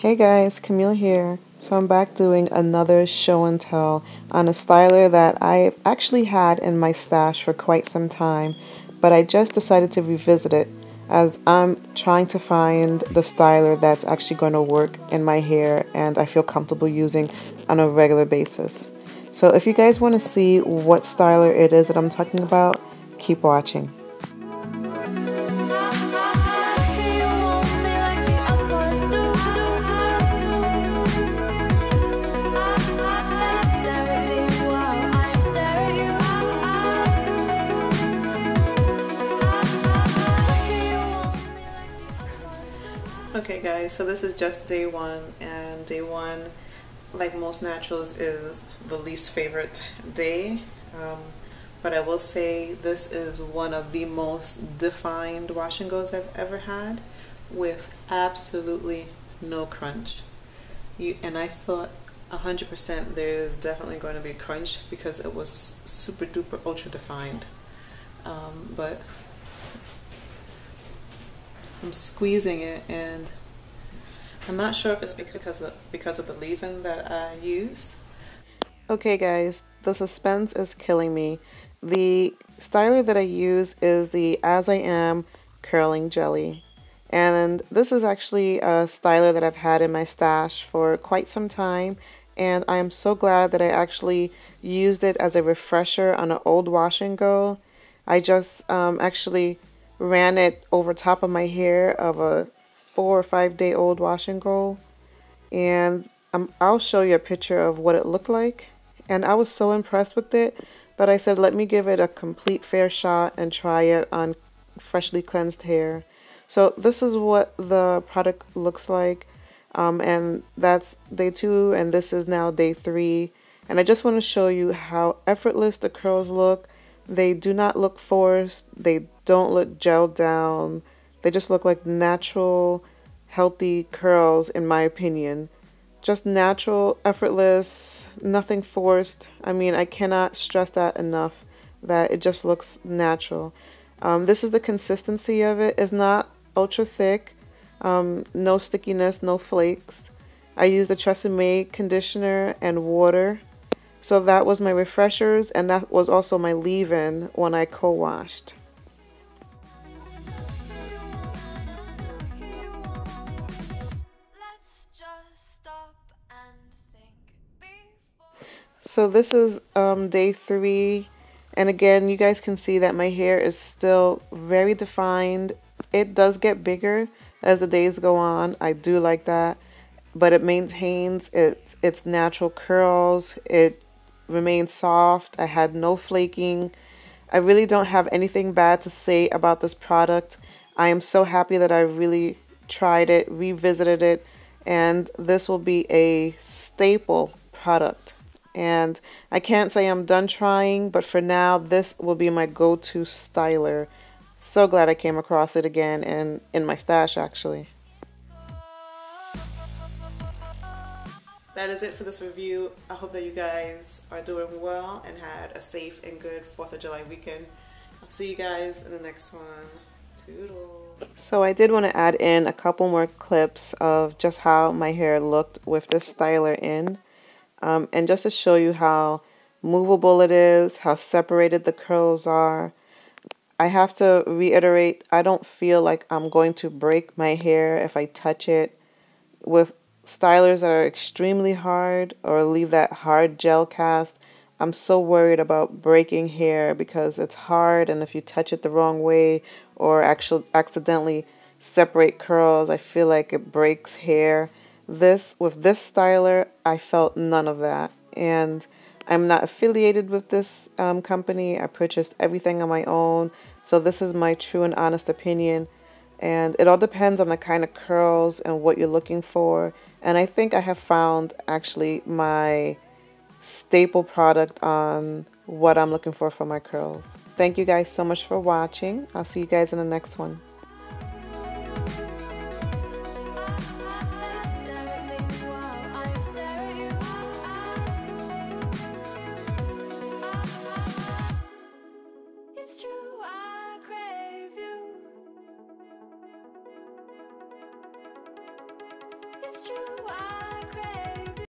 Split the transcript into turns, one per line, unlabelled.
Hey guys, Camille here. So I'm back doing another show and tell on a styler that I've actually had in my stash for quite some time, but I just decided to revisit it as I'm trying to find the styler that's actually going to work in my hair and I feel comfortable using on a regular basis. So if you guys want to see what styler it is that I'm talking about, keep watching. Okay guys, so this is just day one and day one like most naturals is the least favorite day. Um, but I will say this is one of the most defined wash and goes I've ever had with absolutely no crunch. You and I thought 100% there's definitely going to be crunch because it was super duper ultra defined. Um, but I'm squeezing it and I'm not sure if it's because of the, because of the leave-in that I used. Okay guys, the suspense is killing me. The styler that I use is the As I Am Curling Jelly. And this is actually a styler that I've had in my stash for quite some time. And I am so glad that I actually used it as a refresher on an old wash and go. I just um, actually ran it over top of my hair of a four or five day old wash and go. And um, I'll show you a picture of what it looked like. And I was so impressed with it that I said let me give it a complete fair shot and try it on freshly cleansed hair. So this is what the product looks like. Um, and that's day two and this is now day three. And I just want to show you how effortless the curls look. They do not look forced. They don't look gelled down. They just look like natural, healthy curls, in my opinion. Just natural, effortless, nothing forced. I mean, I cannot stress that enough that it just looks natural. Um, this is the consistency of it. It's not ultra thick, um, no stickiness, no flakes. I used a Tresemme conditioner and water. So that was my refreshers and that was also my leave-in when I co-washed. So this is um, day three. And again, you guys can see that my hair is still very defined. It does get bigger as the days go on. I do like that. But it maintains its, its natural curls. It remains soft. I had no flaking. I really don't have anything bad to say about this product. I am so happy that I really tried it, revisited it, and this will be a staple product and I can't say I'm done trying, but for now, this will be my go-to styler. So glad I came across it again and in my stash actually. That is it for this review. I hope that you guys are doing well and had a safe and good 4th of July weekend. I'll see you guys in the next one. Toodles. So I did want to add in a couple more clips of just how my hair looked with this styler in. Um, and just to show you how movable it is, how separated the curls are, I have to reiterate, I don't feel like I'm going to break my hair if I touch it with stylers that are extremely hard or leave that hard gel cast. I'm so worried about breaking hair because it's hard and if you touch it the wrong way or actually accidentally separate curls, I feel like it breaks hair. This with this styler, I felt none of that, and I'm not affiliated with this um, company. I purchased everything on my own, so this is my true and honest opinion. And it all depends on the kind of curls and what you're looking for. And I think I have found actually my staple product on what I'm looking for for my curls. Thank you guys so much for watching. I'll see you guys in the next one.
It's true. I